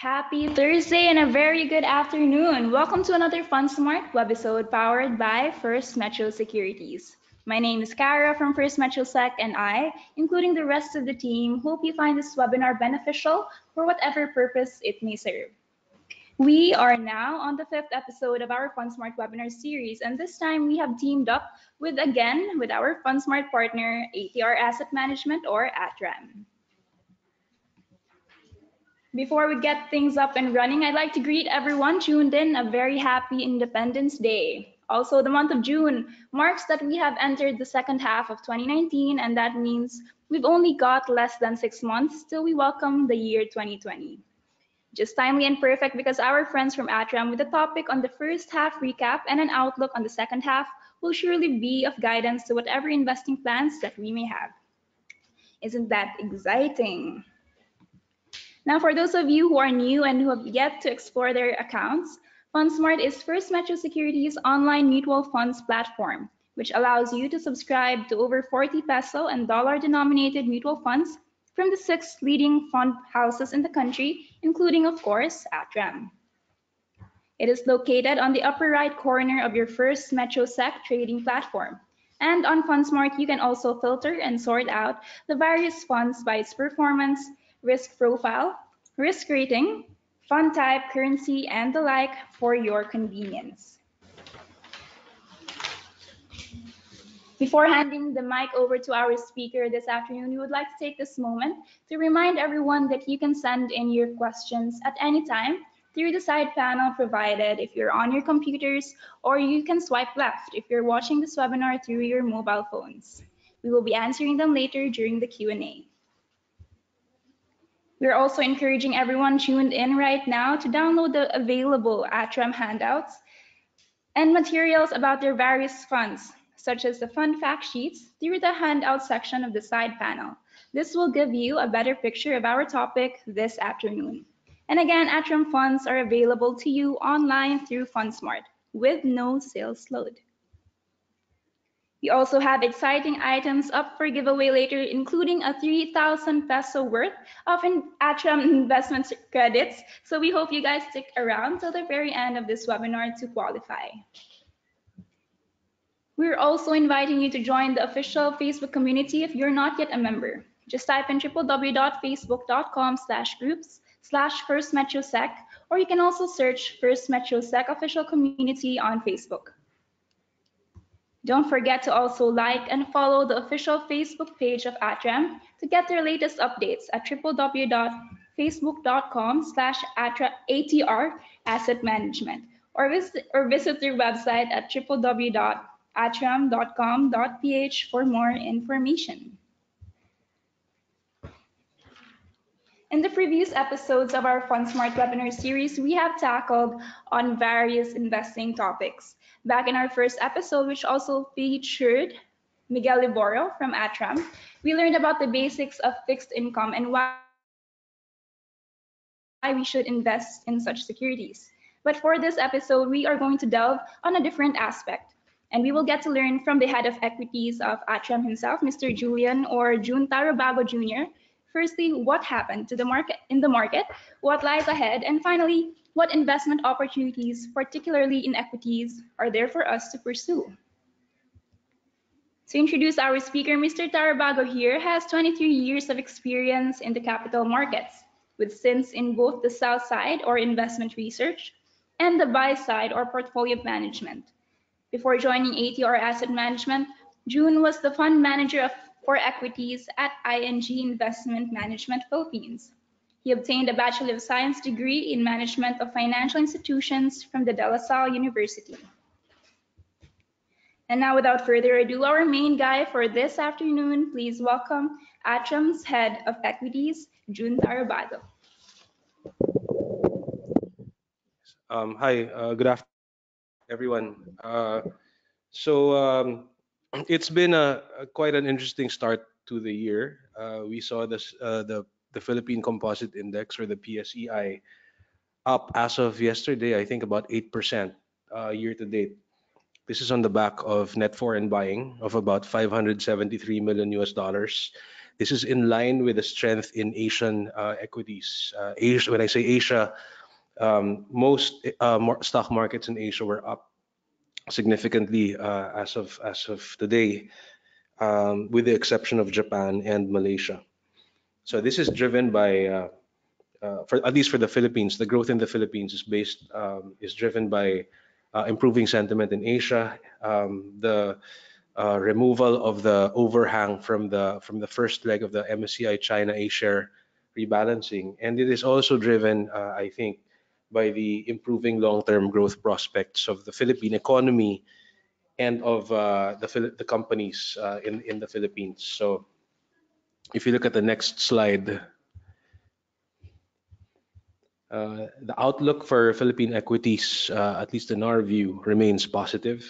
Happy Thursday and a very good afternoon. Welcome to another FundSmart webisode powered by First Metro Securities. My name is Cara from First Metro Sec and I, including the rest of the team, hope you find this webinar beneficial for whatever purpose it may serve. We are now on the fifth episode of our FundSmart webinar series, and this time we have teamed up with again with our FundSmart partner, ATR Asset Management or ATRAM. Before we get things up and running, I'd like to greet everyone tuned in a very happy Independence Day. Also, the month of June marks that we have entered the second half of 2019, and that means we've only got less than six months till we welcome the year 2020. Just timely and perfect because our friends from Atram with a topic on the first half recap and an outlook on the second half will surely be of guidance to whatever investing plans that we may have. Isn't that exciting? Now, for those of you who are new and who have yet to explore their accounts, FundSmart is First Metro Securities online mutual funds platform, which allows you to subscribe to over 40 peso and dollar denominated mutual funds from the six leading fund houses in the country, including, of course, Atram. It is located on the upper right corner of your First Metro Sec trading platform. And on FundSmart, you can also filter and sort out the various funds by its performance, risk profile, risk rating, fund type, currency, and the like for your convenience. Before handing the mic over to our speaker this afternoon, we would like to take this moment to remind everyone that you can send in your questions at any time through the side panel provided if you're on your computers, or you can swipe left if you're watching this webinar through your mobile phones. We will be answering them later during the Q&A. We're also encouraging everyone tuned in right now to download the available Atram handouts and materials about their various funds, such as the fund fact sheets, through the handout section of the side panel. This will give you a better picture of our topic this afternoon. And again, Atram funds are available to you online through FundSmart with no sales load. We also have exciting items up for giveaway later, including a 3,000 peso worth of in Atram investment credits. So we hope you guys stick around till the very end of this webinar to qualify. We're also inviting you to join the official Facebook community if you're not yet a member. Just type in www.facebook.com slash groups slash First Metro Sec, or you can also search First Metro Sec official community on Facebook. Don't forget to also like and follow the official Facebook page of Atram to get their latest updates at www.facebook.com slash ATR Asset Management or visit, or visit their website at www.atram.com.ph for more information. In the previous episodes of our FundSmart webinar series, we have tackled on various investing topics. Back in our first episode, which also featured Miguel Liboro from Atram, we learned about the basics of fixed income and why we should invest in such securities. But for this episode, we are going to delve on a different aspect. And we will get to learn from the head of equities of Atram himself, Mr. Julian or June Tarrobago Jr., Firstly, what happened to the market in the market, what lies ahead, and finally, what investment opportunities, particularly in equities, are there for us to pursue? To introduce our speaker, Mr. Tarrobago here has 23 years of experience in the capital markets, with stints in both the sell side or investment research and the buy side or portfolio management. Before joining ATR Asset Management, June was the fund manager of for equities at ING Investment Management Philippines. He obtained a Bachelor of Science degree in Management of Financial Institutions from the De La Salle University. And now, without further ado, our main guy for this afternoon, please welcome Atram's Head of Equities, June Tarrobago. Um, hi, uh, good afternoon, everyone. Uh, so um, it's been a, a, quite an interesting start to the year. Uh, we saw this uh, the the Philippine Composite Index or the PSEI up as of yesterday. I think about eight percent uh, year to date. This is on the back of net foreign buying of about 573 million US dollars. This is in line with the strength in Asian uh, equities. Uh, Asia, when I say Asia, um, most stock markets in Asia were up significantly uh, as of as of today, um, with the exception of Japan and Malaysia. So this is driven by, uh, uh, for at least for the Philippines, the growth in the Philippines is based um, is driven by improving sentiment in Asia, um, the uh, removal of the overhang from the from the first leg of the MSCI China A share rebalancing, and it is also driven, uh, I think, by the improving long-term growth prospects of the Philippine economy and of uh, the the companies uh, in in the Philippines. So, if you look at the next slide. Uh, the outlook for Philippine equities, uh, at least in our view, remains positive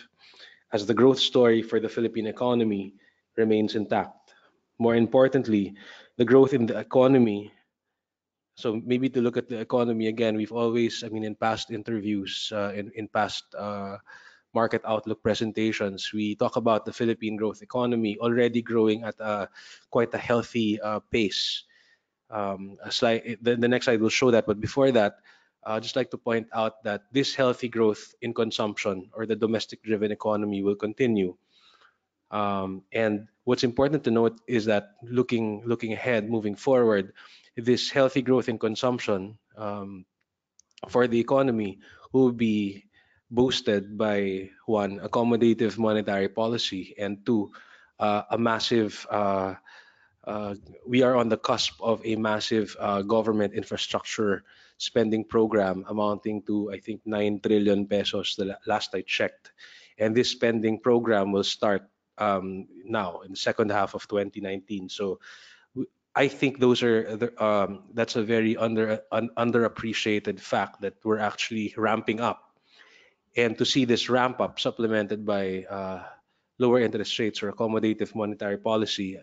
as the growth story for the Philippine economy remains intact. More importantly, the growth in the economy. So maybe to look at the economy again, we've always, I mean, in past interviews, uh, in, in past uh, market outlook presentations, we talk about the Philippine growth economy already growing at a, quite a healthy uh, pace. Um, a slide, the, the next slide will show that, but before that, I'd just like to point out that this healthy growth in consumption or the domestic driven economy will continue. Um, and what's important to note is that looking looking ahead, moving forward, this healthy growth in consumption um, for the economy will be boosted by one accommodative monetary policy and two uh, a massive uh, uh, we are on the cusp of a massive uh, government infrastructure spending program amounting to, I think, 9 trillion pesos the last I checked. And this spending program will start um, now in the second half of 2019. So I think those are um, that's a very under un, underappreciated fact that we're actually ramping up, and to see this ramp up supplemented by uh, lower interest rates or accommodative monetary policy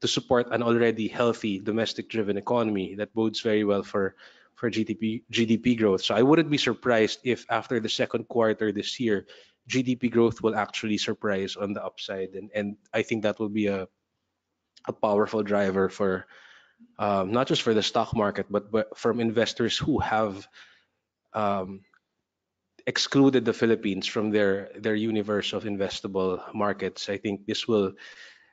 to support an already healthy domestic-driven economy that bodes very well for for GDP GDP growth. So I wouldn't be surprised if after the second quarter this year, GDP growth will actually surprise on the upside, and and I think that will be a a powerful driver for um, not just for the stock market, but but from investors who have um, excluded the Philippines from their their universe of investable markets. I think this will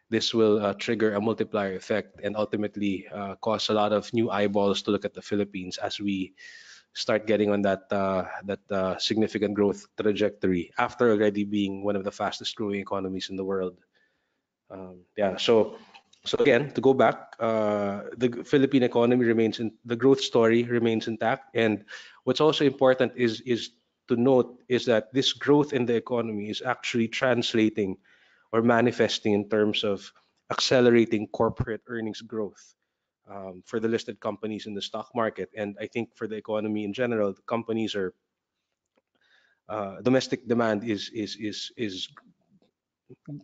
this will uh, trigger a multiplier effect and ultimately uh, cause a lot of new eyeballs to look at the Philippines as we start getting on that uh, that uh, significant growth trajectory after already being one of the fastest growing economies in the world. Um, yeah, so so again to go back, uh, the Philippine economy remains in the growth story remains intact, and what's also important is is to note is that this growth in the economy is actually translating or manifesting in terms of accelerating corporate earnings growth um, for the listed companies in the stock market. And I think for the economy in general, the companies are uh, domestic demand is is is is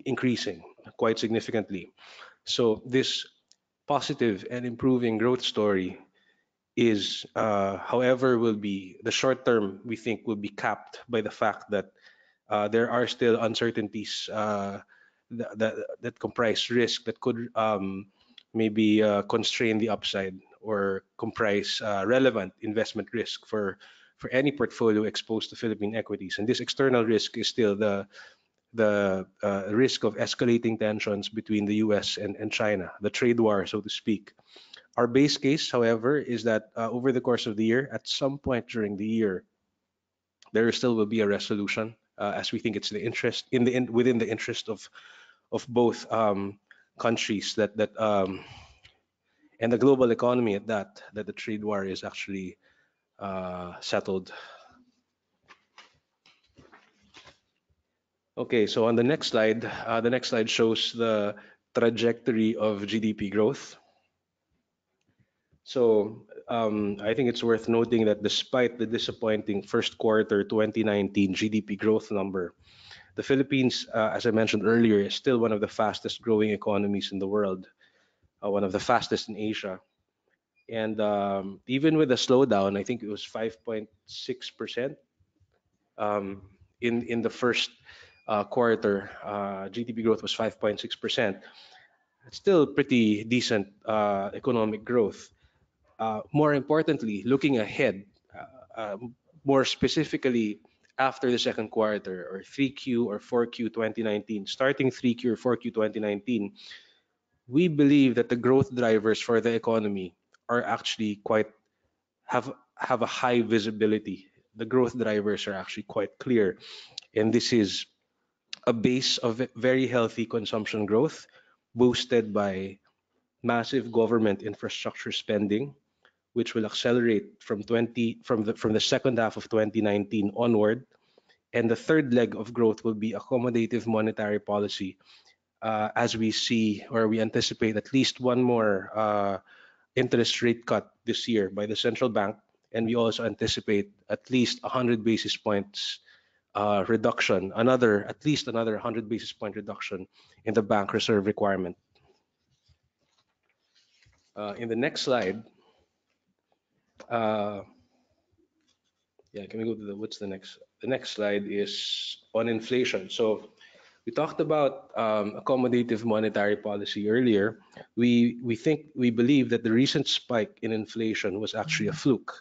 increasing quite significantly. So this positive and improving growth story is, uh, however, will be the short term. We think will be capped by the fact that uh, there are still uncertainties uh, that, that, that comprise risk that could um, maybe uh, constrain the upside or comprise uh, relevant investment risk for for any portfolio exposed to Philippine equities. And this external risk is still the the uh, risk of escalating tensions between the U.S. and, and China, the trade war, so to speak. Our base case, however, is that uh, over the course of the year, at some point during the year, there still will be a resolution uh, as we think it's the interest in the in, within the interest of of both um, countries that that um, and the global economy at that that the trade war is actually uh, settled. Okay, so on the next slide, uh, the next slide shows the trajectory of GDP growth. So um, I think it's worth noting that despite the disappointing first quarter 2019 GDP growth number, the Philippines, uh, as I mentioned earlier, is still one of the fastest growing economies in the world, uh, one of the fastest in Asia. And um, even with a slowdown, I think it was 5.6% um, in, in the first uh, quarter, uh, GDP growth was 5.6%. It's still pretty decent uh, economic growth. Uh, more importantly, looking ahead, more specifically after the second quarter or 3Q or 4Q 2019, starting 3Q or 4Q 2019, we believe that the growth drivers for the economy are actually quite have have a high visibility. The growth drivers are actually quite clear, and this is a base of very healthy consumption growth, boosted by massive government infrastructure spending, which will accelerate from 20 from the from the second half of 2019 onward. And the third leg of growth will be accommodative monetary policy, uh, as we see or we anticipate at least one more uh, interest rate cut this year by the central bank, and we also anticipate at least 100 basis points uh, reduction, another at least another 100 basis point reduction in the bank reserve requirement. Uh, in the next slide, uh, yeah, can we go to the what's the next? The next slide is on inflation. So we talked about um, accommodative monetary policy earlier. We we think we believe that the recent spike in inflation was actually a fluke.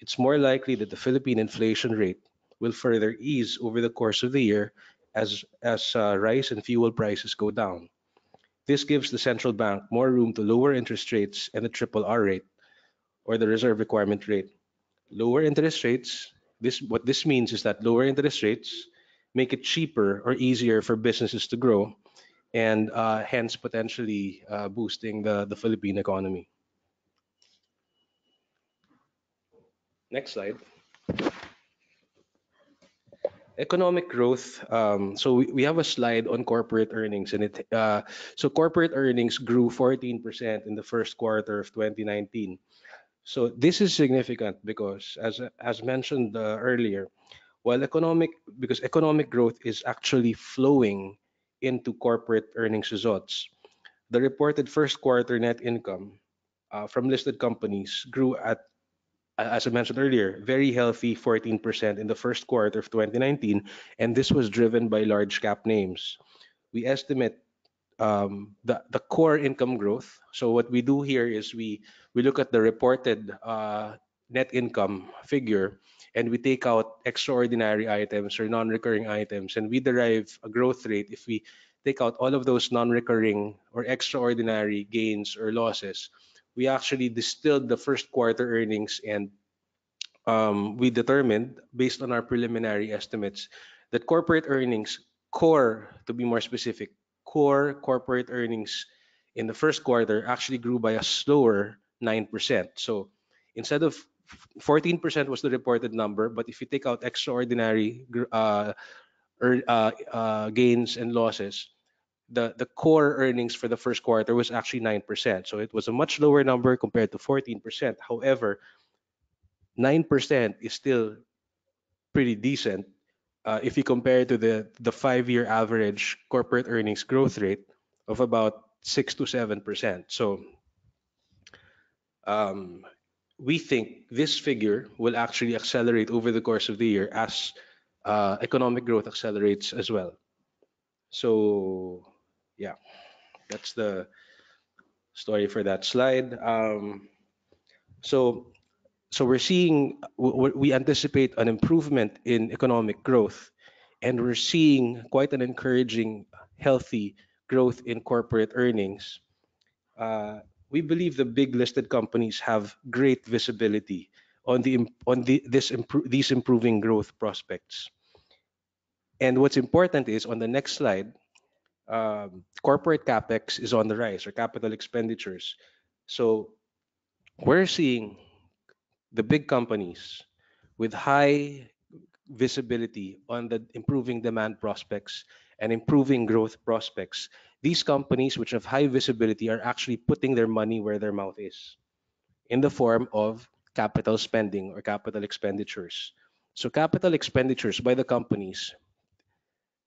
It's more likely that the Philippine inflation rate will further ease over the course of the year as as uh, rice and fuel prices go down. This gives the central bank more room to lower interest rates and the triple R rate or the reserve requirement rate. Lower interest rates, this what this means is that lower interest rates make it cheaper or easier for businesses to grow and uh, hence potentially uh, boosting the, the Philippine economy. Next slide. Economic growth. Um, so we, we have a slide on corporate earnings, and it uh, so corporate earnings grew 14% in the first quarter of 2019. So this is significant because, as as mentioned uh, earlier, while economic because economic growth is actually flowing into corporate earnings results, the reported first quarter net income uh, from listed companies grew at as I mentioned earlier, very healthy 14% in the first quarter of 2019, and this was driven by large cap names. We estimate um, the the core income growth. So what we do here is we we look at the reported uh, net income figure, and we take out extraordinary items or non-recurring items, and we derive a growth rate if we take out all of those non-recurring or extraordinary gains or losses. We actually distilled the first quarter earnings, and um, we determined based on our preliminary estimates that corporate earnings core, to be more specific, core corporate earnings in the first quarter actually grew by a slower 9%. So instead of 14% was the reported number, but if you take out extraordinary uh, er, uh, uh, gains and losses, the, the core earnings for the first quarter was actually 9%. So it was a much lower number compared to 14%. However, 9% is still pretty decent uh, if you compare to the the five-year average corporate earnings growth rate of about six to seven percent. So um, we think this figure will actually accelerate over the course of the year as uh, economic growth accelerates as well. So yeah, that's the story for that slide. Um, so so we're seeing we anticipate an improvement in economic growth and we're seeing quite an encouraging healthy growth in corporate earnings. Uh, we believe the big listed companies have great visibility on the on the this impro- these improving growth prospects. And what's important is on the next slide um, corporate capex is on the rise or capital expenditures. So we're seeing the big companies with high visibility on the improving demand prospects and improving growth prospects, these companies which have high visibility are actually putting their money where their mouth is in the form of capital spending or capital expenditures. So capital expenditures by the companies.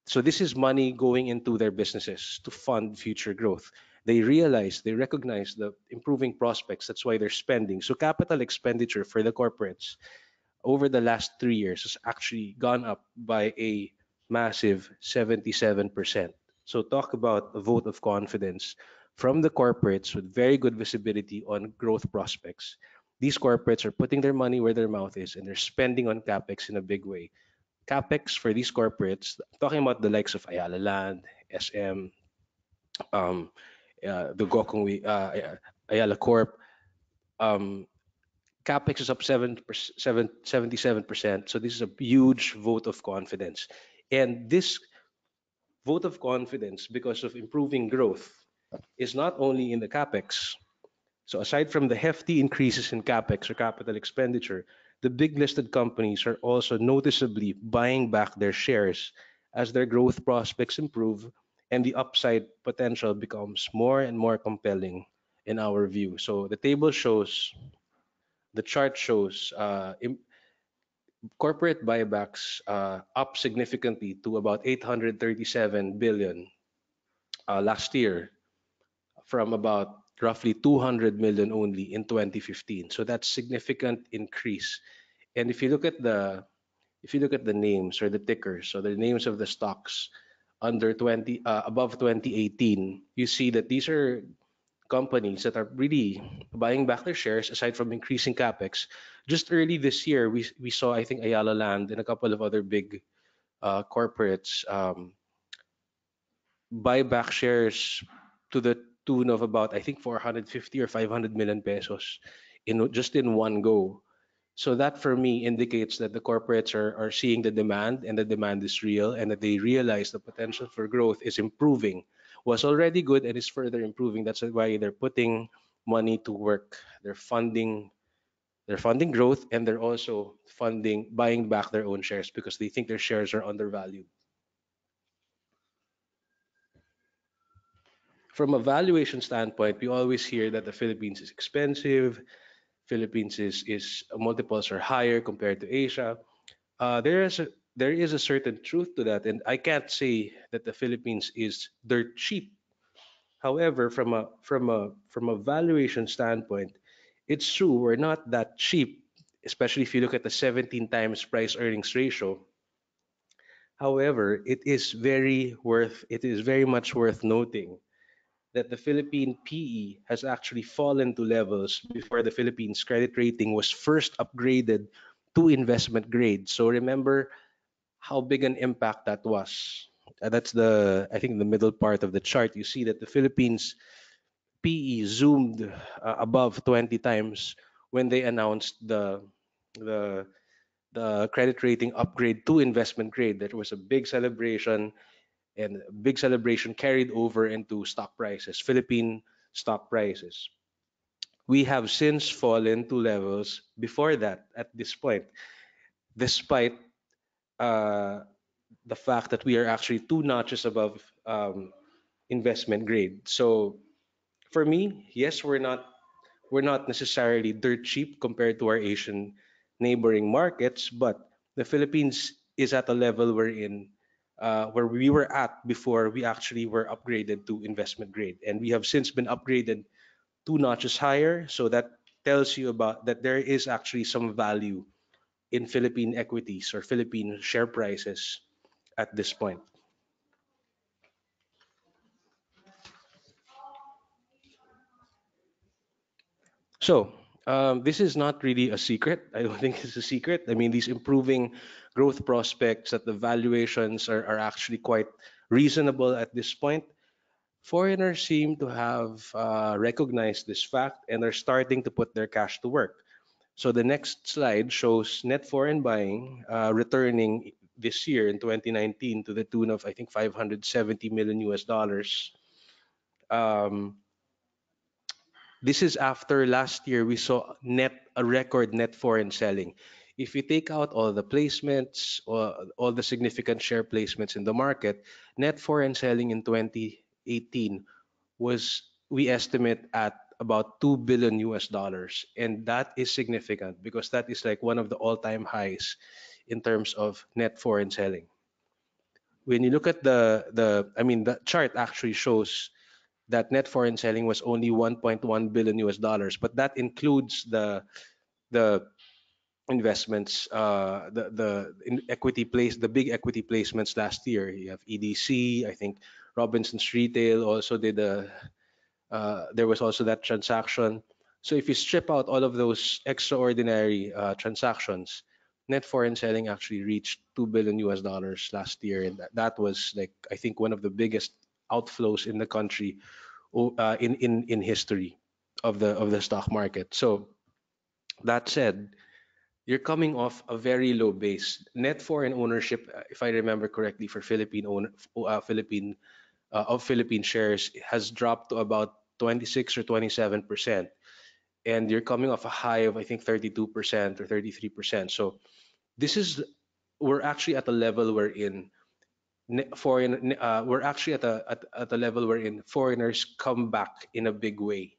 So this is money going into their businesses to fund future growth they realize, they recognize the improving prospects. That's why they're spending. So capital expenditure for the corporates over the last three years has actually gone up by a massive 77%. So talk about a vote of confidence from the corporates with very good visibility on growth prospects. These corporates are putting their money where their mouth is and they're spending on capex in a big way. Capex for these corporates, talking about the likes of Ayala Land, SM, um, uh, the Gokongwei, uh, Ayala Corp, um, capex is up 7, 7, 77%. So this is a huge vote of confidence. And this vote of confidence, because of improving growth, is not only in the capex. So aside from the hefty increases in capex or capital expenditure, the big listed companies are also noticeably buying back their shares as their growth prospects improve and the upside potential becomes more and more compelling in our view. So the table shows, the chart shows uh, corporate buybacks uh, up significantly to about 837 billion uh, last year from about roughly 200 million only in 2015. So that's significant increase. And if you look at the if you look at the names or the tickers, so the names of the stocks under 20 uh, above 2018, you see that these are companies that are really buying back their shares aside from increasing capex. Just early this year, we we saw I think Ayala Land and a couple of other big uh, corporates um, buy back shares to the tune of about I think 450 or 500 million pesos in just in one go. So that for me indicates that the corporates are, are seeing the demand and the demand is real and that they realize the potential for growth is improving was already good and is further improving. That's why they're putting money to work. They're funding they're funding growth and they're also funding buying back their own shares because they think their shares are undervalued. From a valuation standpoint, we always hear that the Philippines is expensive. Philippines is is multiples are higher compared to Asia. Uh, there is a, there is a certain truth to that, and I can't say that the Philippines is dirt cheap. However, from a from a from a valuation standpoint, it's true we're not that cheap, especially if you look at the 17 times price earnings ratio. However, it is very worth it is very much worth noting that the Philippine PE has actually fallen to levels before the Philippines credit rating was first upgraded to investment grade. So remember how big an impact that was. Uh, that's the, I think, the middle part of the chart. You see that the Philippines PE zoomed uh, above 20 times when they announced the the the credit rating upgrade to investment grade. There was a big celebration, and big celebration carried over into stock prices, Philippine stock prices. We have since fallen to levels before that at this point, despite uh, the fact that we are actually two notches above um, investment grade. So for me, yes, we're not we're not necessarily dirt cheap compared to our Asian neighboring markets, but the Philippines is at a level we're in uh, where we were at before we actually were upgraded to investment grade, and we have since been upgraded two notches higher. So that tells you about that there is actually some value in Philippine equities or Philippine share prices at this point. So um, this is not really a secret. I don't think it's a secret. I mean, these improving growth prospects that the valuations are, are actually quite reasonable at this point. Foreigners seem to have uh, recognized this fact and are starting to put their cash to work. So the next slide shows net foreign buying uh, returning this year in 2019 to the tune of I think 570 million US dollars. Um, this is after last year we saw net a record net foreign selling. If you take out all the placements or all the significant share placements in the market, net foreign selling in 2018 was we estimate at about 2 billion US dollars. And that is significant because that is like one of the all time highs in terms of net foreign selling. When you look at the, the I mean, the chart actually shows that net foreign selling was only 1.1 billion US dollars, but that includes the, the investments, uh, the the equity place, the big equity placements last year. You have EDC, I think Robinson's Retail also did a uh, there was also that transaction. So if you strip out all of those extraordinary uh, transactions, net foreign selling actually reached 2 billion US dollars last year. And that, that was like, I think one of the biggest outflows in the country uh, in, in, in history of the, of the stock market. So that said, you're coming off a very low base. Net foreign ownership, uh, if I remember correctly, for Philippine own, uh, Philippine uh, of Philippine shares has dropped to about 26 or 27 percent, and you're coming off a high of I think 32 percent or 33 percent. So this is we're actually at a level we're in foreign uh, we're actually at a at, at a level wherein foreigners come back in a big way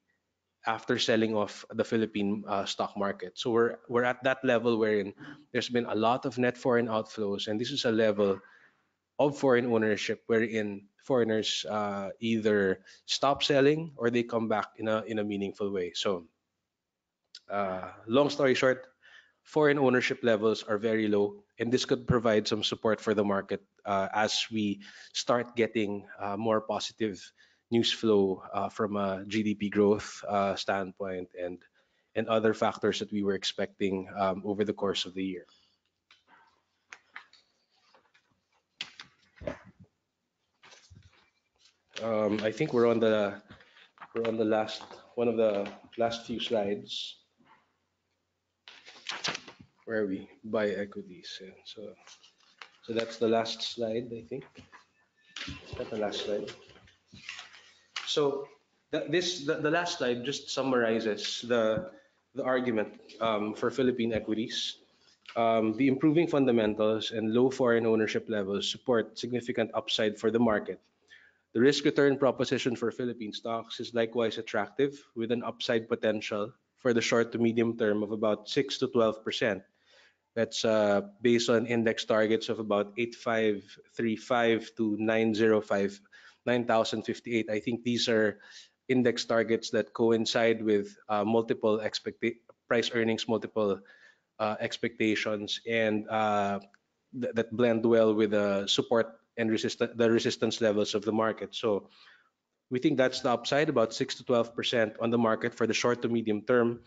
after selling off the Philippine uh, stock market. So we're we're at that level wherein there's been a lot of net foreign outflows, and this is a level of foreign ownership wherein foreigners uh, either stop selling or they come back in a in a meaningful way. So, uh, long story short, foreign ownership levels are very low, and this could provide some support for the market uh, as we start getting uh, more positive news flow uh, from a GDP growth uh, standpoint and and other factors that we were expecting um, over the course of the year. Um, I think we're on the we're on the last one of the last few slides. Where are we? Buy equities. Yeah. So so that's the last slide, I think. Is that the last slide? So this the, the last slide just summarizes the the argument um, for Philippine equities. Um, the improving fundamentals and low foreign ownership levels support significant upside for the market the risk return proposition for Philippine stocks is likewise attractive with an upside potential for the short to medium term of about 6 to 12%. That's uh, based on index targets of about 8535 to 905, 9058. I think these are index targets that coincide with uh, multiple price earnings multiple uh, expectations and uh, th that blend well with the support and resist the resistance levels of the market. So we think that's the upside, about 6 to 12% on the market for the short to medium term.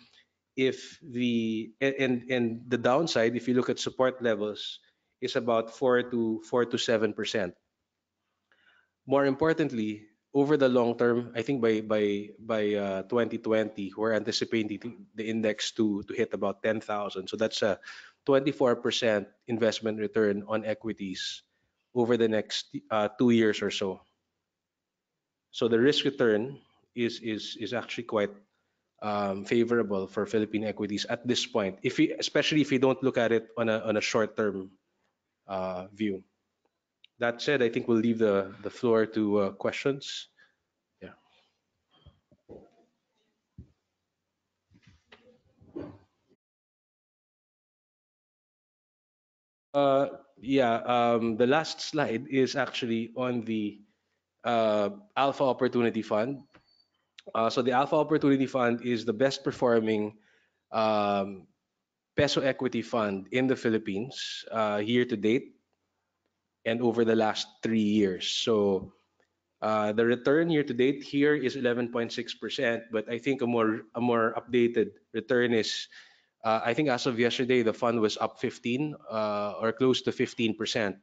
If the and and the downside, if you look at support levels, is about 4 to 4 to 7%. More importantly, over the long term, I think by by by uh, 2020, we're anticipating the index to to hit about 10,000. So that's a 24% investment return on equities over the next uh, two years or so. So the risk return is is is actually quite um, favorable for Philippine equities at this point. If we, especially if you don't look at it on a on a short term uh, view. That said, I think we'll leave the the floor to uh, questions. Yeah. Uh, yeah, um, the last slide is actually on the uh, Alpha Opportunity Fund. Uh, so the Alpha Opportunity Fund is the best performing um, peso equity fund in the Philippines uh, year to date and over the last three years. So uh, the return year to date here is 11.6%, but I think a more a more updated return is uh, I think as of yesterday, the fund was up 15 uh, or close to 15 percent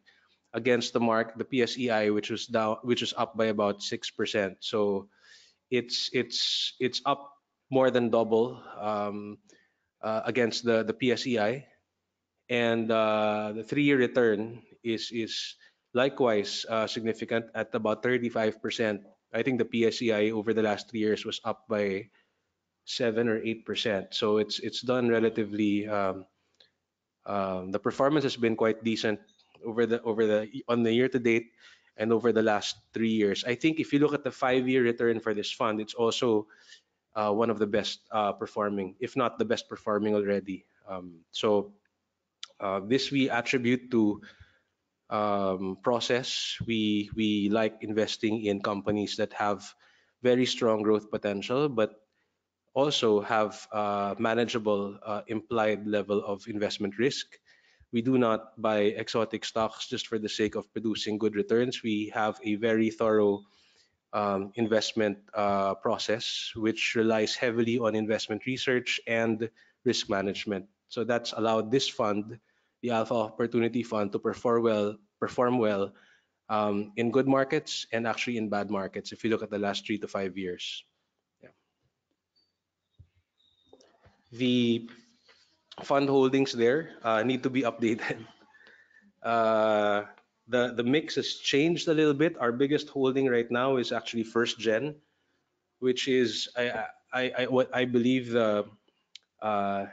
against the mark, the PSEI, which was down, which was up by about six percent. So it's it's it's up more than double um, uh, against the the PSEI, and uh, the three-year return is is likewise uh, significant at about 35 percent. I think the PSEI over the last three years was up by seven or eight percent. So it's it's done relatively. Um, um, the performance has been quite decent over the over the on the year to date and over the last three years. I think if you look at the five-year return for this fund, it's also uh, one of the best uh, performing, if not the best performing already. Um, so uh, this we attribute to um, process. We we like investing in companies that have very strong growth potential, but also have a manageable uh, implied level of investment risk. We do not buy exotic stocks just for the sake of producing good returns. We have a very thorough um, investment uh, process, which relies heavily on investment research and risk management. So that's allowed this fund, the Alpha Opportunity Fund, to perform well, perform well um, in good markets and actually in bad markets. If you look at the last three to five years, yeah. the fund holdings there uh, need to be updated. Uh, the the mix has changed a little bit. Our biggest holding right now is actually First Gen, which is I I, I what I believe the uh,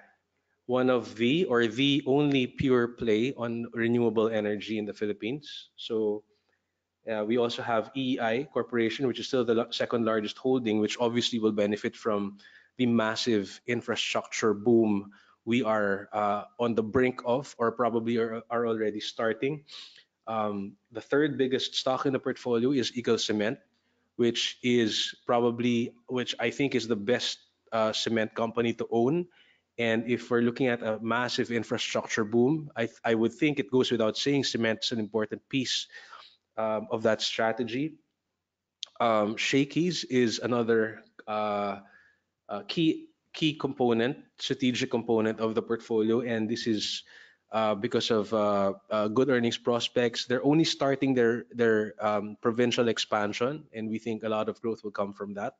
one of the or the only pure play on renewable energy in the Philippines. So uh, we also have EEI Corporation, which is still the second largest holding, which obviously will benefit from the massive infrastructure boom we are uh, on the brink of, or probably are, are already starting. Um, the third biggest stock in the portfolio is Eagle Cement, which is probably, which I think is the best uh, cement company to own. And if we're looking at a massive infrastructure boom, I, I would think it goes without saying cement is an important piece um, of that strategy. Um, Shakey's is another uh, uh, key key component, strategic component of the portfolio, and this is uh, because of uh, uh, good earnings prospects. They're only starting their their um, provincial expansion, and we think a lot of growth will come from that.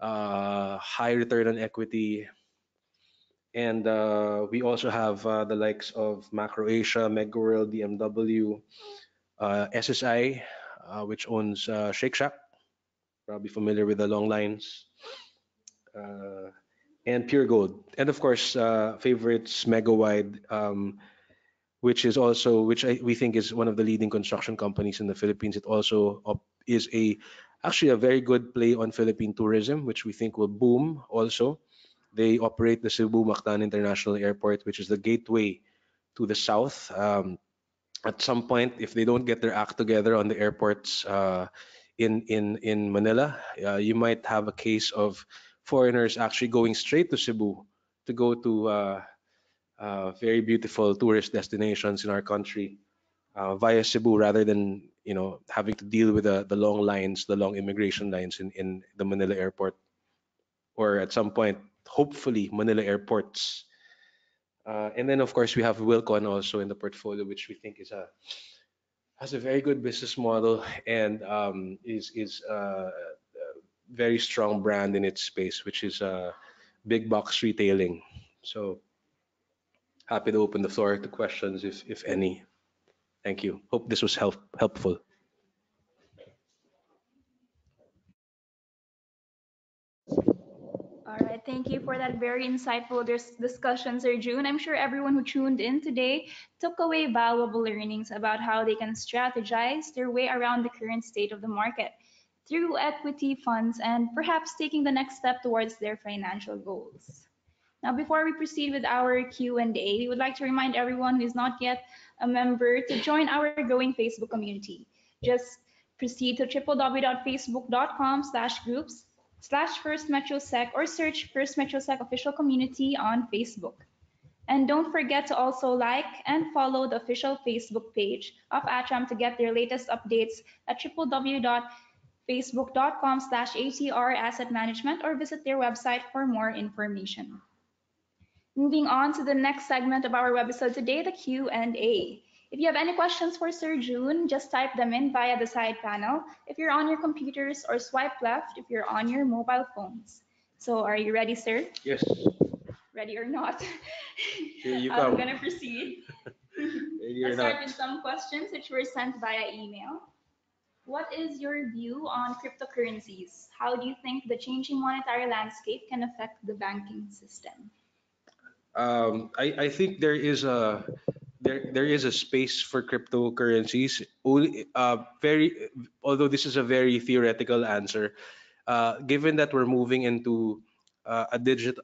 Uh, high return on equity, and uh, we also have uh, the likes of MacroAsia, Megaworld, BMW, SSI, which owns Shake Shack. Probably familiar with the long lines. Uh, and Puregold, and of course uh, favorites Megawide, um, which is also which I, we think is one of the leading construction companies in the Philippines. It also is a actually a very good play on Philippine tourism, which we think will boom. Also, they operate the Cebu Mactan International Airport, which is the gateway to the south. Um, at some point, if they don't get their act together on the airports uh, in in in Manila, uh, you might have a case of foreigners actually going straight to Cebu to go to uh, uh, very beautiful tourist destinations in our country uh, via Cebu rather than you know having to deal with the, the long lines, the long immigration lines in, in the Manila airport or at some point, hopefully Manila airports. Uh, and then of course we have Wilcon also in the portfolio, which we think is a has a very good business model and um, is is a very strong brand in its space, which is uh, big box retailing. So happy to open the floor to questions if, if any. Thank you. Hope this was help, helpful. All right, thank you for that very insightful dis discussion, Sir June. I'm sure everyone who tuned in today took away valuable learnings about how they can strategize their way around the current state of the market through equity funds and perhaps taking the next step towards their financial goals. Now, before we proceed with our Q&A, we would like to remind everyone who is not yet a member to join our growing Facebook community. Just proceed to www.facebook.com slash groups slash First MetroSec or search First MetroSec official community on Facebook. And don't forget to also like and follow the official Facebook page of ATRAM to get their latest updates at www.facebook.com slash ATR Asset Management or visit their website for more information. Moving on to the next segment of our webisode today, the Q&A. If you have any questions for Sir June, just type them in via the side panel if you're on your computers or swipe left if you're on your mobile phones. So are you ready, sir? Yes. Ready or not? Here you I'm going to proceed. Ready or Let's start not. with some questions which were sent via email. What is your view on cryptocurrencies? How do you think the changing monetary landscape can affect the banking system? Um, I, I think there is a there there is a space for cryptocurrencies. Uh, very although this is a very theoretical answer, uh, given that we're moving into uh, a digital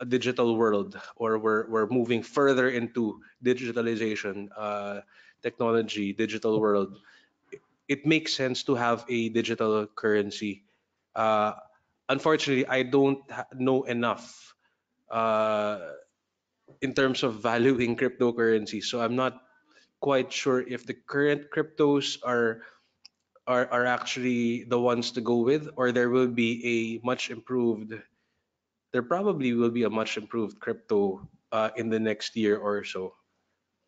a digital world or we're we're moving further into digitalization, uh, technology, digital world it makes sense to have a digital currency. Uh, unfortunately, I don't know enough uh, in terms of valuing cryptocurrency, so I'm not quite sure if the current cryptos are are, are actually the ones to go with, or there will be a much improved, there probably will be a much improved crypto uh, in the next year or so.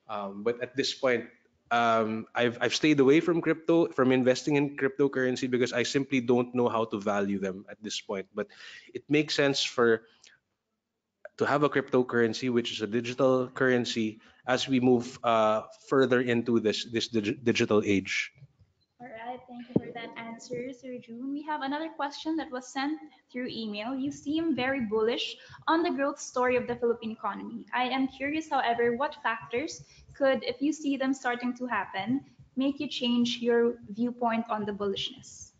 Um, but at this point, um, I've, I've stayed away from crypto, from investing in cryptocurrency because I simply don't know how to value them at this point. But it makes sense for to have a cryptocurrency, which is a digital currency, as we move uh, further into this this dig digital age. All right, thank you for that answer, Sir June. We have another question that was sent through email. You seem very bullish on the growth story of the Philippine economy. I am curious, however, what factors could, if you see them starting to happen, make you change your viewpoint on the bullishness?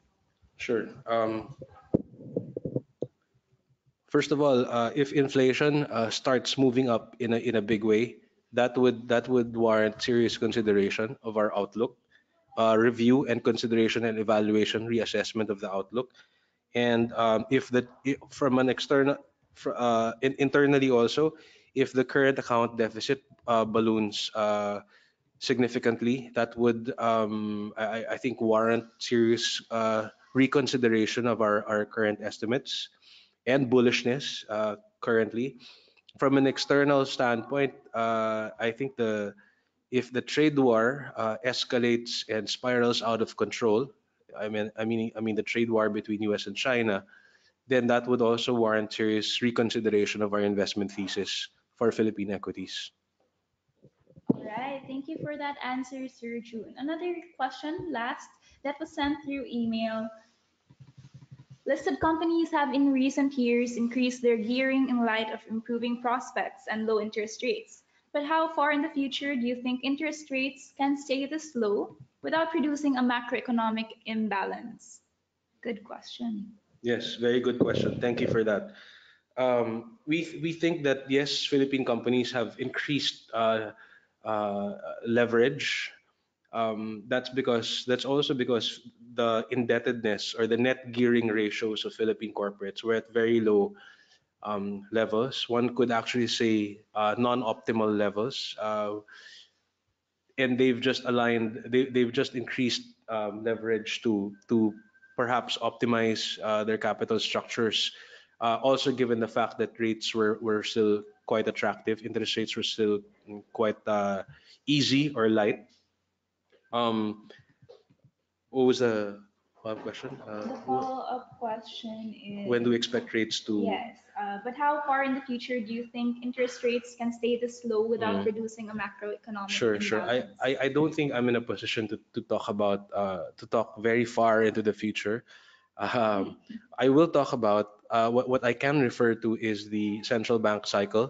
Sure. Um, first of all, uh, if inflation uh, starts moving up in a in a big way, that would that would warrant serious consideration of our outlook, uh, review and consideration and evaluation, reassessment of the outlook, and um, if the from an external, fr- uh, in, internally also, if the current account deficit uh, balloons uh, significantly, that would um, I, I think warrant serious reconsideration of our, our current estimates and bullishness uh, currently. From an external standpoint, uh, I think the if the trade war uh, escalates and spirals out of control, I mean, I mean, I mean the trade war between U.S. and China, then that would also warrant serious reconsideration of our investment thesis for Philippine equities. All right, thank you for that answer, Sir June. Another question, last, that was sent through email. Listed companies have in recent years increased their gearing in light of improving prospects and low interest rates. But how far in the future do you think interest rates can stay this low without producing a macroeconomic imbalance? Good question. Yes, very good question. Thank you for that. Um, we we think that yes, Philippine companies have increased uh, uh, leverage um, that's because that's also because the indebtedness or the net gearing ratios of Philippine corporates were at very low um, levels. One could actually say uh, non-optimal levels, uh, and they've just aligned. They, they've just increased um, leverage to to perhaps optimize uh, their capital structures. Uh, also, given the fact that rates were were still quite attractive, interest rates were still quite uh, easy or light um, what was the follow-up question? The Uh, follow-up question is. when do we expect rates to? Yes, uh, but how far in the future do you think interest rates can stay this low without Mm. producing a macroeconomic Sure, sure. I. I, I don't think I'm in a position to, to talk about uh, to talk very far into the future. Um, I will talk about uh, what what I can refer to is the central bank cycle,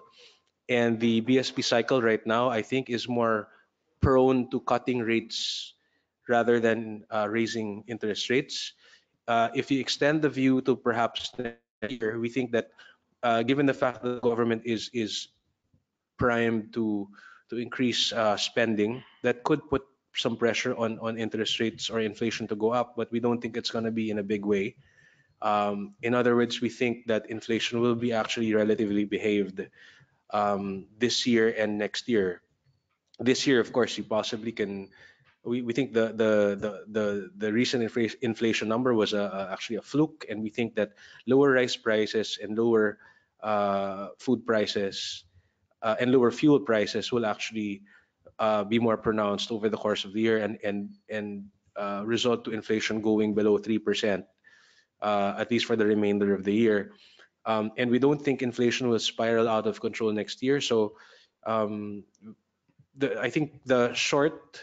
and the BSP cycle right now I think is more prone to cutting rates rather than uh, raising interest rates. Uh, if you extend the view to perhaps next year, we think that uh, given the fact that the government is is primed to to increase uh, spending, that could put some pressure on on interest rates or inflation to go up, but we don't think it's going to be in a big way. Um, in other words, we think that inflation will be actually relatively behaved um, this year and next year. This year, of course, you possibly can. We, we think the the the the, the recent infla- inflation number was a, a- actually a fluke, and we think that lower rice prices and lower uh, food prices uh, and lower fuel prices will actually uh, be more pronounced over the course of the year and and and uh, result to inflation going below three percent, uh, at least for the remainder of the year. Um, and we don't think inflation will spiral out of control next year. So um, the, I think the short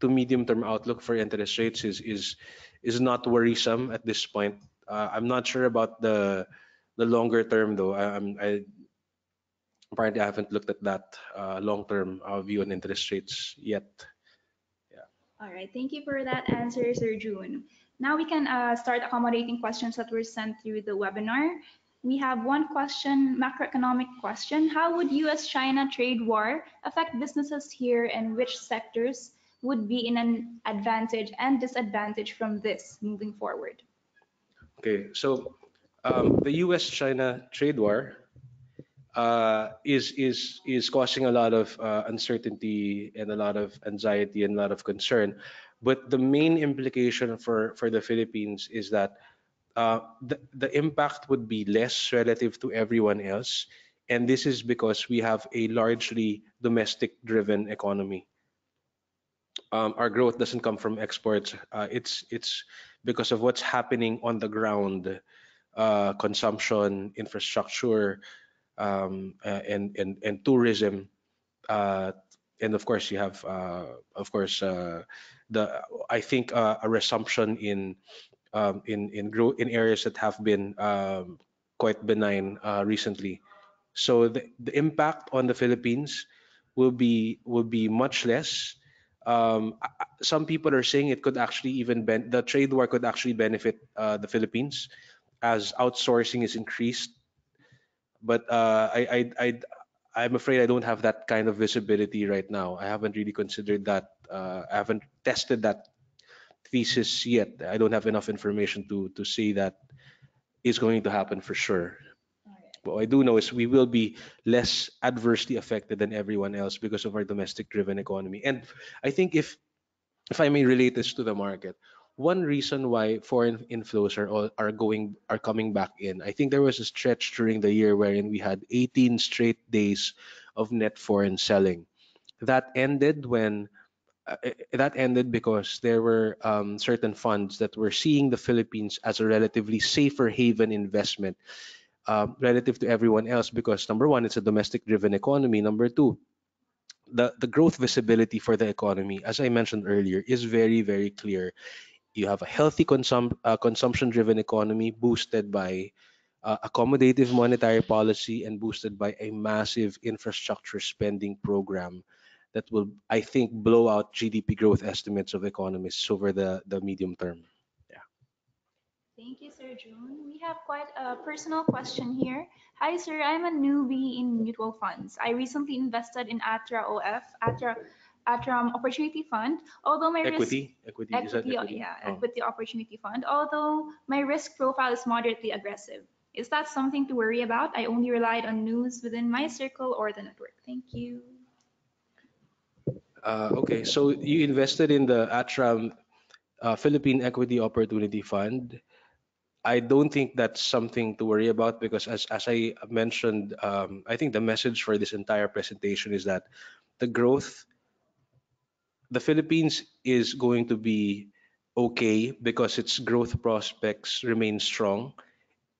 to medium term outlook for interest rates is is is not worrisome at this point. Uh, I'm not sure about the the longer term though. I, I'm I apparently I haven't looked at that uh, long term uh, view on interest rates yet. Yeah. All right, thank you for that answer, Sir June. Now we can uh, start accommodating questions that were sent through the webinar. We have one question, macroeconomic question. How would US-China trade war affect businesses here and which sectors would be in an advantage and disadvantage from this moving forward? Okay, so um, the U.S.-China trade war uh, is is is causing a lot of uh, uncertainty and a lot of anxiety and a lot of concern. But the main implication for, for the Philippines is that uh, the, the impact would be less relative to everyone else. And this is because we have a largely domestic driven economy. Um, our growth doesn't come from exports. Uh, it's it's because of what's happening on the ground, uh, consumption, infrastructure, um, uh, and and and tourism, uh, and of course you have uh, of course the I think a resumption in um, in in grow in areas that have been um, quite benign uh, recently. So the, the impact on the Philippines will be will be much less. Um, some people are saying it could actually even ben- the trade war could actually benefit uh, the Philippines as outsourcing is increased. But uh, I, I I I'm afraid I don't have that kind of visibility right now. I haven't really considered that. Uh, I haven't tested that thesis yet. I don't have enough information to to say that is going to happen for sure. What I do know is we will be less adversely affected than everyone else because of our domestic driven economy. And I think if if I may relate this to the market, one reason why foreign inflows are all, are going are coming back in, I think there was a stretch during the year wherein we had 18 straight days of net foreign selling. That ended when that ended because there were um, certain funds that were seeing the Philippines as a relatively safer haven investment um, relative to everyone else because number one, it's a domestic driven economy. Number two, the, the growth visibility for the economy, as I mentioned earlier, is very, very clear. You have a healthy consum- uh, consumption driven economy boosted by uh, accommodative monetary policy and boosted by a massive infrastructure spending program that will, I think, blow out GDP growth estimates of economists over the, the medium term. Yeah. Thank you, Sir June. We have quite a personal question here. Hi, sir. I'm a newbie in mutual funds. I recently invested in Atra OF, Atra, Atram Opportunity Fund. Although my risk Equity, equity, equity, equity? yeah, Oh. equity opportunity fund. Although my risk profile is moderately aggressive. Is that something to worry about? I only relied on news within my circle or the network. Thank you. Uh, okay, so you invested in the Atram uh, Philippine Equity Opportunity Fund. I don't think that's something to worry about because, as as I mentioned, um, I think the message for this entire presentation is that the growth, the Philippines is going to be okay because its growth prospects remain strong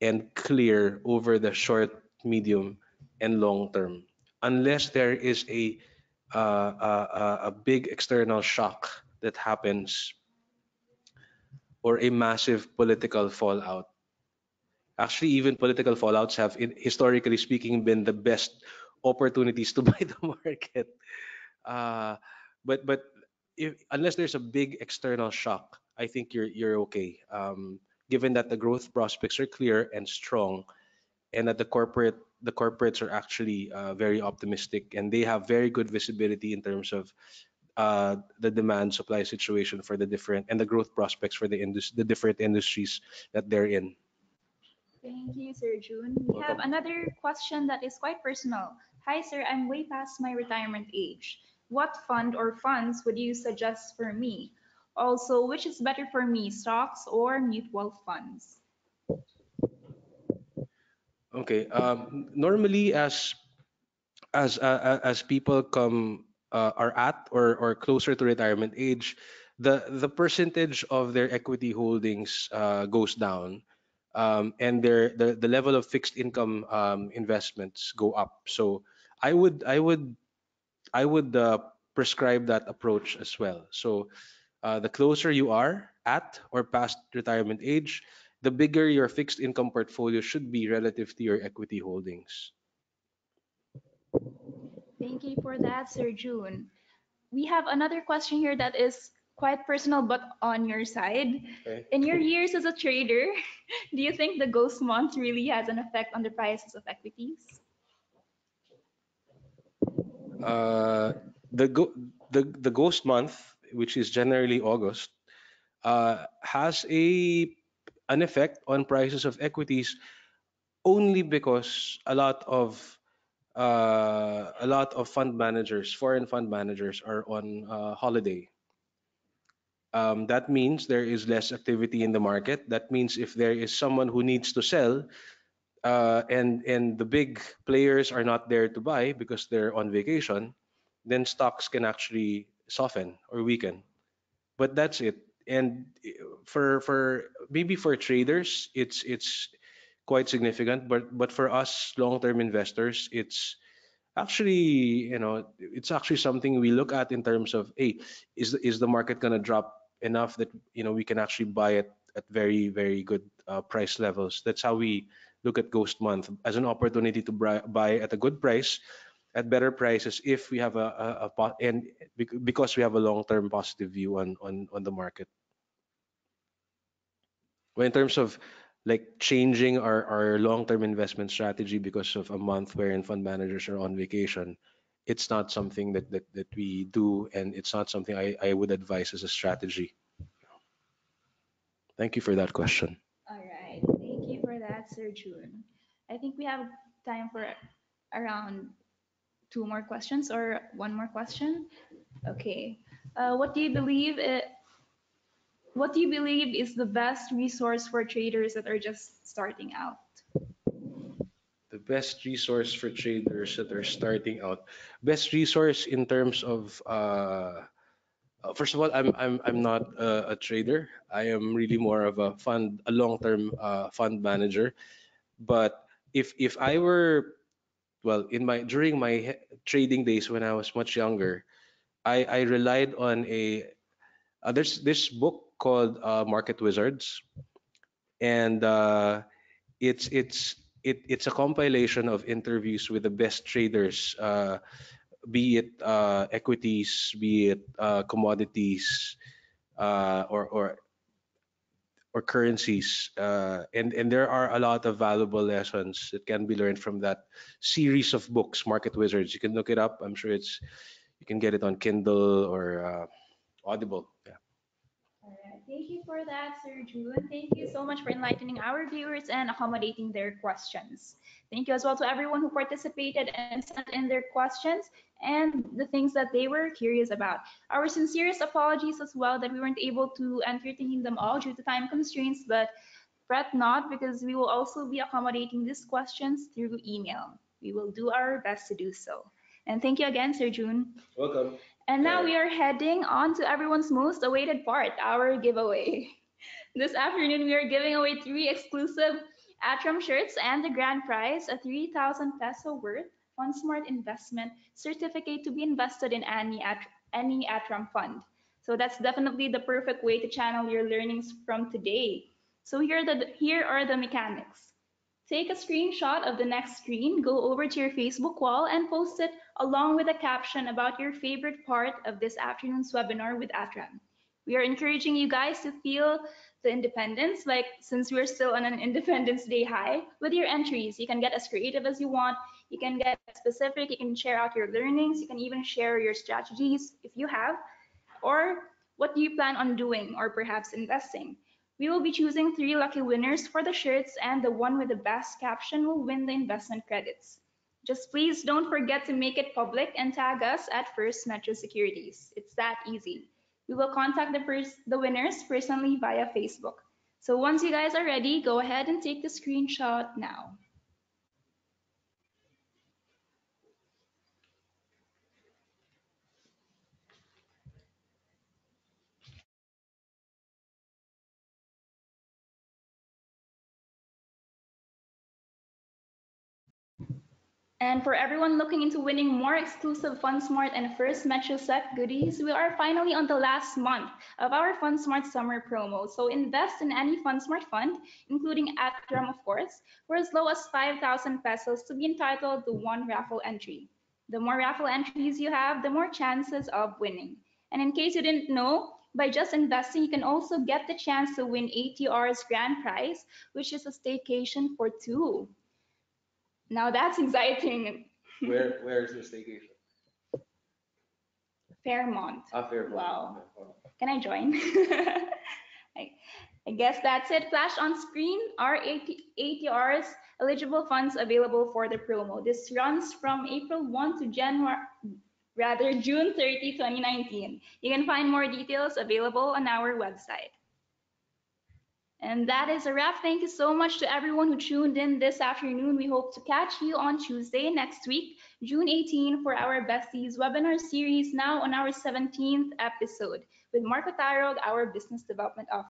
and clear over the short, medium, and long term, unless there is a a, big external shock that happens or a massive political fallout. Actually, even political fallouts have, historically speaking, been the best opportunities to buy the market. Uh, but but if, unless there's a big external shock, I think you're you're okay. Um, given that the growth prospects are clear and strong, and that the corporate the corporates are actually uh, very optimistic and they have very good visibility in terms of uh, the demand supply situation for the different and the growth prospects for the indus- the different industries that they're in. Thank you, Sir June. We have another question that is quite personal. Hi, sir. I'm way past my retirement age. What fund or funds would you suggest for me? Also, which is better for me, stocks or mutual funds? Okay. Um, normally, as as uh, uh, as people come uh, are at or or closer to retirement age, the the percentage of their equity holdings uh, goes down, um, and their the the level of fixed income um, investments go up. So I would I would I would uh, prescribe that approach as well. So uh, the closer you are at or past retirement age, the bigger your fixed income portfolio should be relative to your equity holdings. Thank you for that, Sir June. We have another question here that is quite personal but on your side. Okay. In your years as a trader, do you think the ghost month really has an effect on the prices of equities? Uh, the go- the the ghost month, which is generally August, uh, has a an effect on prices of equities only because a lot of uh, a lot of fund managers, foreign fund managers, are on uh, holiday. Um, that means there is less activity in the market. That means if there is someone who needs to sell, uh, and and the big players are not there to buy because they're on vacation, then stocks can actually soften or weaken. But that's it. And for for maybe for traders, it's it's quite significant. But but for us long-term investors, it's actually you know it's actually something we look at in terms of hey is the, is the market going to drop enough that you know we can actually buy it at very very good uh, price levels that's how we look at ghost month as an opportunity to buy at a good price at better prices if we have a, a, a and because we have a long-term positive view on on on the market. Well, in terms of like changing our, our long-term investment strategy because of a month wherein fund managers are on vacation it's not something that that, that we do and it's not something I, I would advise as a strategy. Thank you for that question. All right. Thank you for that sir june i think we have time for around two more questions or one more question okay uh, what do you believe it, what do you believe is the best resource for traders that are just starting out? The best resource for traders that are starting out. Best resource in terms of uh, uh first of all, I'm I'm I'm not a, a, trader. I am really more of a fund, a long-term uh, fund manager. But if if I were, well, in my during my trading days when I was much younger, I I relied on a uh, there's this book called uh, Market Wizards, and uh, it's it's it, it's a compilation of interviews with the best traders, uh, be it uh, equities, be it uh, commodities, uh, or or or currencies, uh, and and there are a lot of valuable lessons that can be learned from that series of books, Market Wizards. You can look it up. I'm sure it's you can get it on Kindle or uh, Audible. Yeah. Thank you for that, Sir June. Thank you so much for enlightening our viewers and accommodating their questions. Thank you as well to everyone who participated and sent in their questions and the things that they were curious about. Our sincerest apologies as well that we weren't able to entertain them all due to time constraints, but fret not because we will also be accommodating these questions through email. We will do our best to do so. And thank you again, Sir June. Welcome. And now we are heading on to everyone's most awaited part, our giveaway. This afternoon, we are giving away three exclusive Atram shirts and the grand prize, a 3,000 peso worth FundSmart investment certificate to be invested in any, At any Atram fund. So that's definitely the perfect way to channel your learnings from today. So here, the, here are the mechanics. Take a screenshot of the next screen, go over to your Facebook wall and post it along with a caption about your favorite part of this afternoon's webinar with Atram. We are encouraging you guys to feel the independence, like since we're still on an Independence Day high, with your entries. You can get as creative as you want. You can get specific. You can share out your learnings. You can even share your strategies if you have, or what do you plan on doing or perhaps investing. We will be choosing three lucky winners for the shirts and the one with the best caption will win the investment credits. Just please don't forget to make it public and tag us at First Metro Securities. It's that easy. We will contact the, the winners personally via Facebook. So once you guys are ready, go ahead and take the screenshot now. And for everyone looking into winning more exclusive FundSmart and First MetroSec goodies, we are finally on the last month of our FundSmart summer promo. So invest in any FundSmart fund, including Atram, of course, for as low as 5,000 pesos to be entitled to one raffle entry. The more raffle entries you have, the more chances of winning. And in case you didn't know, by just investing, you can also get the chance to win ATR's grand prize, which is a staycation for two. Now that's exciting. Where where is the staycation? Fairmont. Ah, Fairmont. Wow. Can I join? I, I guess that's it. Flash on screen are AT, ATR's eligible funds available for the promo. This runs from April 1 to January rather June 30, 2019. You can find more details available on our website. And that is a wrap. Thank you so much to everyone who tuned in this afternoon. We hope to catch you on Tuesday next week, June 18, for our Besties webinar series, now on our 17th episode with Marco Tarog, our Business Development Officer.